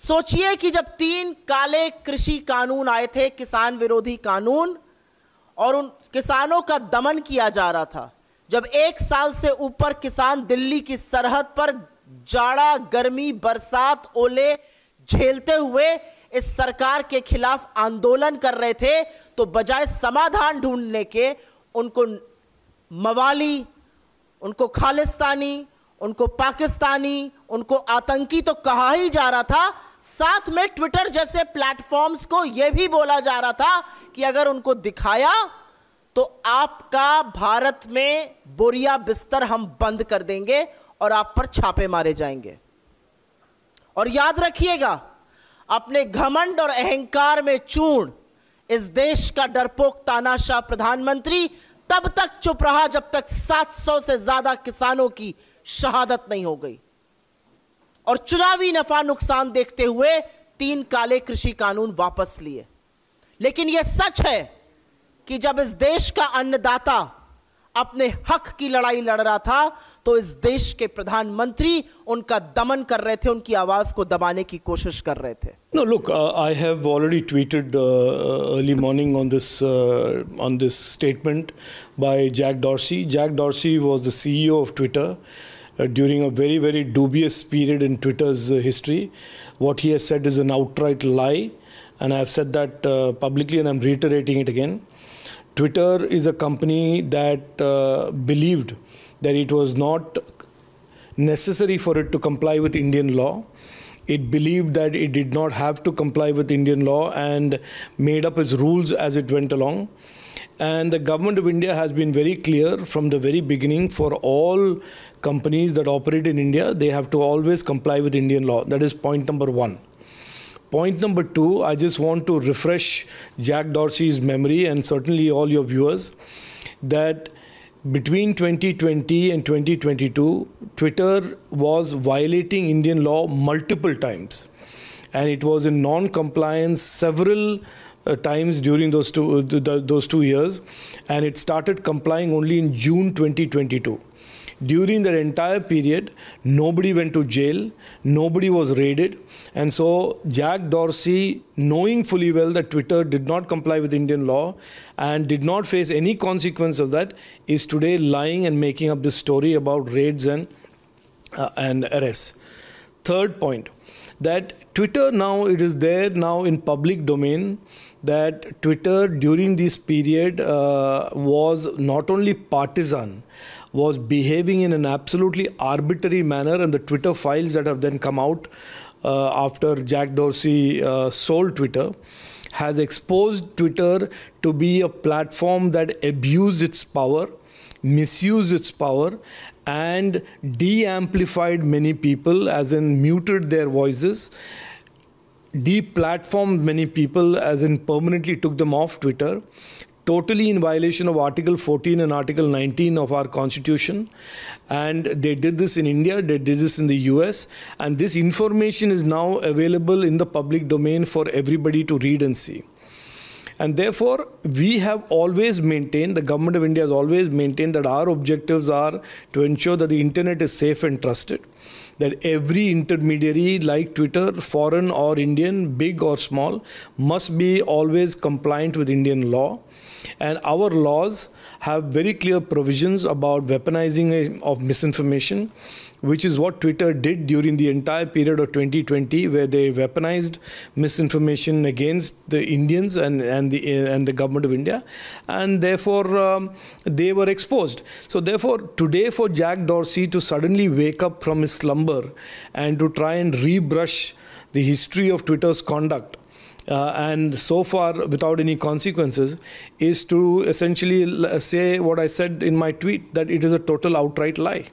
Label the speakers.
Speaker 1: सोचिए कि जब तीन काले कृषि कानून आए थे, किसान विरोधी कानून, और उन किसानों का दमन किया जा रहा था, जब एक साल से ऊपर किसान दिल्ली की सरहद पर जाड़ा, गर्मी, बरसात, ओले झेलते हुए इस सरकार के खिलाफ आंदोलन कर रहे थे तो बजाय समाधान ढूँढने के उनको मवाली, उनको खालिस्तानी, उनको पाकिस्तानी, उनको आतंकी तो कहा ही जा रहा था साथ में ट्विटर जैसे प्लेटफॉर्म्स को यह भी बोला जा रहा था कि अगर उनको दिखाया तो आपका भारत में बोरिया बिस्तर हम बंद कर देंगे और आप पर छापे मारे जाएँगे। और याद रखिएगा, अपने घमंड और अहंकार में चूर्ण इस देश का डरपोक तानाशाह प्रधानमंत्री तब तक चुप रहा जब तक 700 से ज़्यादा किसानों की शहादत नहीं हो गई। और चुनावी नफा नुकसान देखते हुए तीन काले कृषि कानून वापस लिए। लेकिन यह सच है कि जब इस देश का अन्नदाता अपने हक की लड़ाई लड़ रहा था तो इस देश के प्रधानमंत्री उनका दमन कर रहे थे उनकी आवाज़ को दबाने की कोशिश कर रहे थे।
Speaker 2: No, look, uh, I have already tweeted uh, early morning on this uh, on this statement by Jack Dorsey. Jack Dorsey was the Uh, during a very very dubious period in Twitter's uh, history. What he has said is an outright lie, and I have said that uh, publicly, and I'm reiterating it again. Twitter is a company that uh, believed that it was not necessary for it to comply with Indian law. It believed that it did not have to comply with Indian law and made up its rules as it went along. And the government of India has been very clear from the very beginning for all companies that operate in India, they have to always comply with Indian law. That is point number one. Point number two, I just want to refresh Jack Dorsey's memory and certainly all your viewers that between 2020 and 2022, Twitter was violating Indian law multiple times. And it was in non compliance several times during those two, uh, th- those two years. And it started complying only in June 2022. During that entire period, nobody went to jail, nobody was raided. And so, Jack Dorsey, knowing fully well that Twitter did not comply with Indian law and did not face any consequence of that, is today lying and making up this story about raids and, uh, and arrests. Third point that Twitter now, it is there now in public domain that Twitter during this period uh, was not only partisan, was behaving in an absolutely arbitrary manner, and the Twitter files that have then come out uh, after Jack Dorsey uh, sold Twitter has exposed Twitter to be a platform that abused its power, misused its power, and de amplified many people, as in muted their voices de-platformed many people, as in permanently took them off Twitter, totally in violation of Article 14 and Article 19 of our Constitution. And they did this in India, they did this in the US, and this information is now available in the public domain for everybody to read and see. And therefore, we have always maintained, the government of India has always maintained that our objectives are to ensure that the internet is safe and trusted that every intermediary like Twitter, foreign or Indian, big or small, must be always compliant with Indian law. And our laws have very clear provisions about weaponizing eh, of misinformation, which is what Twitter did during the entire period of 2020, where they weaponized misinformation against the Indians and, and, the, and the government of India. And therefore, um, they were exposed. So, therefore, today for Jack Dorsey to suddenly wake up from his slumber and to try and rebrush the history of Twitter's conduct uh, and so far without any consequences is to essentially say what I said in my tweet that it is a total outright lie.